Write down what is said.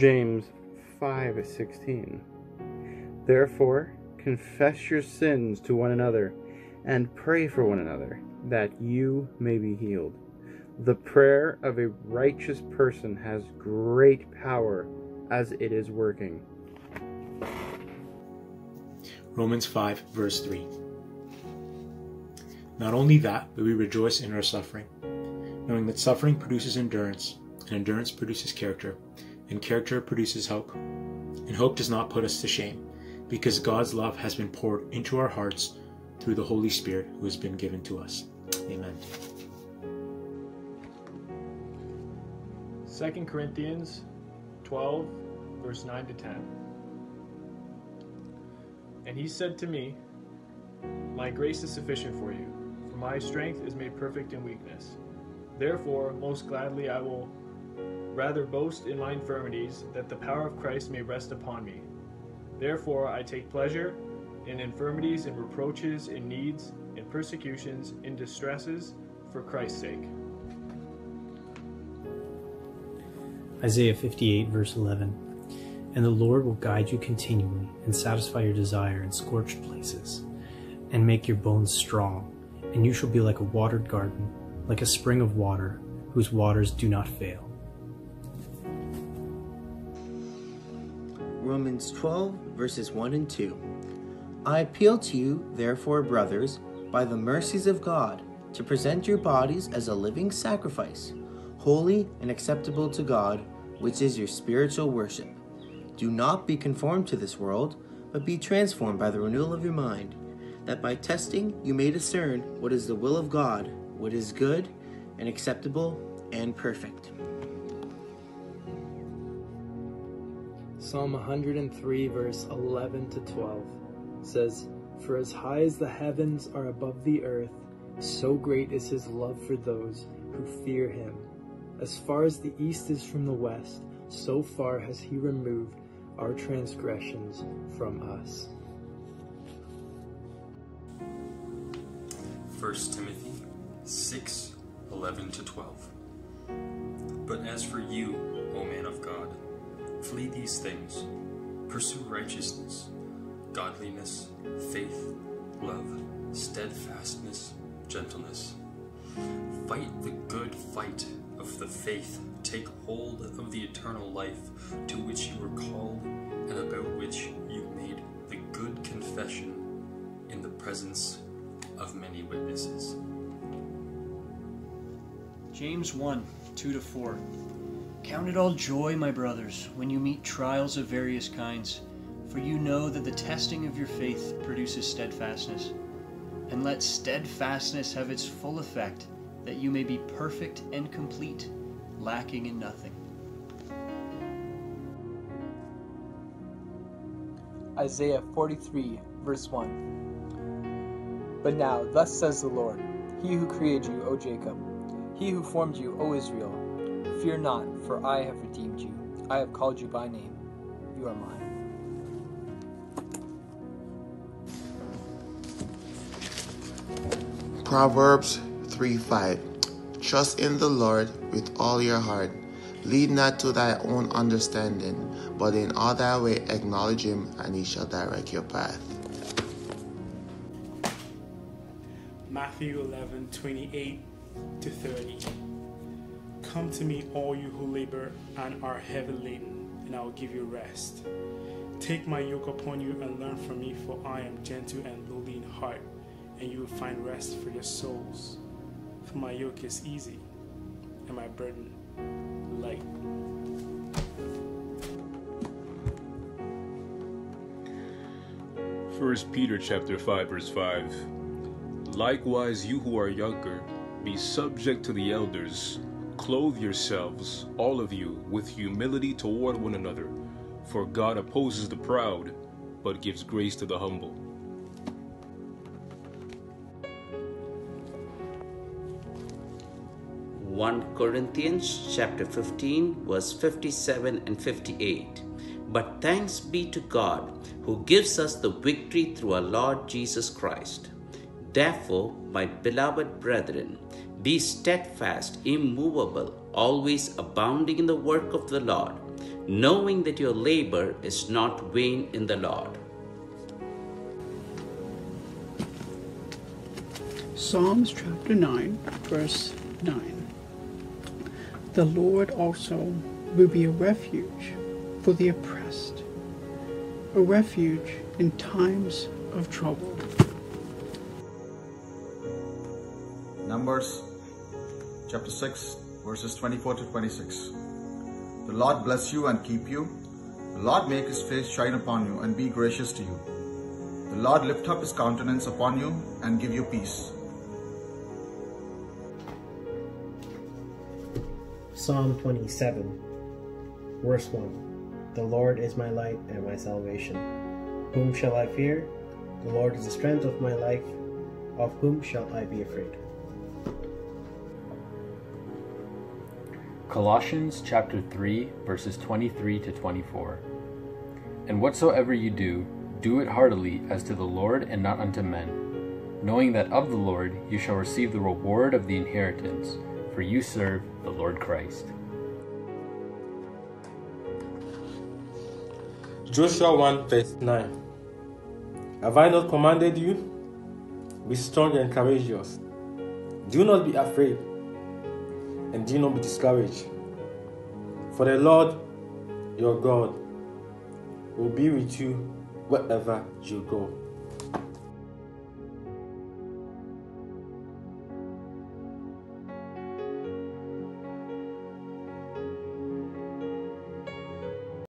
James 5:16 Therefore confess your sins to one another and pray for one another that you may be healed. The prayer of a righteous person has great power as it is working. Romans 5, verse 3. Not only that, but we rejoice in our suffering, knowing that suffering produces endurance, and endurance produces character, and character produces hope. And hope does not put us to shame, because God's love has been poured into our hearts through the Holy Spirit who has been given to us. Amen. 2 Corinthians 12, verse 9 to 10. And he said to me, My grace is sufficient for you, for my strength is made perfect in weakness. Therefore, most gladly I will rather boast in my infirmities, that the power of Christ may rest upon me. Therefore, I take pleasure in infirmities, in reproaches, in needs, in persecutions, in distresses, for Christ's sake. Isaiah 58, verse 11. And the Lord will guide you continually, and satisfy your desire in scorched places, and make your bones strong, and you shall be like a watered garden, like a spring of water, whose waters do not fail. Romans 12, verses 1 and 2. I appeal to you, therefore, brothers, by the mercies of God, to present your bodies as a living sacrifice, holy and acceptable to God, which is your spiritual worship. Do not be conformed to this world, but be transformed by the renewal of your mind, that by testing you may discern what is the will of God, what is good and acceptable and perfect. Psalm 103, verse 11 to 12 says, For as high as the heavens are above the earth, so great is his love for those who fear him. As far as the east is from the west, so far has he removed our transgressions from us. 1 Timothy 6 11 to 12. But as for you, flee these things pursue righteousness, godliness, faith, love, steadfastness, gentleness. Fight the good fight of the faith. Take hold of the eternal life to which you were called and about which you made the good confession in the presence of many witnesses. James 1 2 to 4. Count it all joy, my brothers, when you meet trials of various kinds, for you know that the testing of your faith produces steadfastness. And let steadfastness have its full effect, that you may be perfect and complete, lacking in nothing. Isaiah 43, verse 1. But now, thus says the Lord, He who created you, O Jacob, He who formed you, O Israel, fear not, for I have redeemed you. I have called you by name. You are mine. Proverbs 3 5. Trust in the Lord with all your heart. Lead not to thy own understanding, but in all thy way acknowledge him, and he shall direct your path. Matthew 11 28 to 30. Come to me, all you who labor and are heavy laden, and I will give you rest. Take my yoke upon you and learn from me, for I am gentle and lowly in heart, and you will find rest for your souls. For my yoke is easy, and my burden light. First Peter chapter 5 verse 5 Likewise you who are younger be subject to the elders clothe yourselves all of you with humility toward one another for God opposes the proud but gives grace to the humble 1 Corinthians chapter 15 verse 57 and 58. But thanks be to God who gives us the victory through our Lord Jesus Christ. Therefore, my beloved brethren, be steadfast, immovable, always abounding in the work of the Lord, knowing that your labor is not vain in the Lord. Psalms chapter 9, verse 9. The Lord also will be a refuge for the oppressed, a refuge in times of trouble. Numbers chapter 6, verses 24 to 26. The Lord bless you and keep you. The Lord make his face shine upon you and be gracious to you. The Lord lift up his countenance upon you and give you peace. Psalm 27, verse 1 The Lord is my light and my salvation. Whom shall I fear? The Lord is the strength of my life. Of whom shall I be afraid? Colossians chapter 3 verses 23 to 24. And whatsoever you do, do it heartily as to the Lord and not unto men, knowing that of the Lord you shall receive the reward of the inheritance, for you serve the Lord Christ. Joshua 1 verse 9. Have I not commanded you? Be strong and courageous. Do not be afraid, and do not be discouraged. For the Lord your God will be with you wherever you go.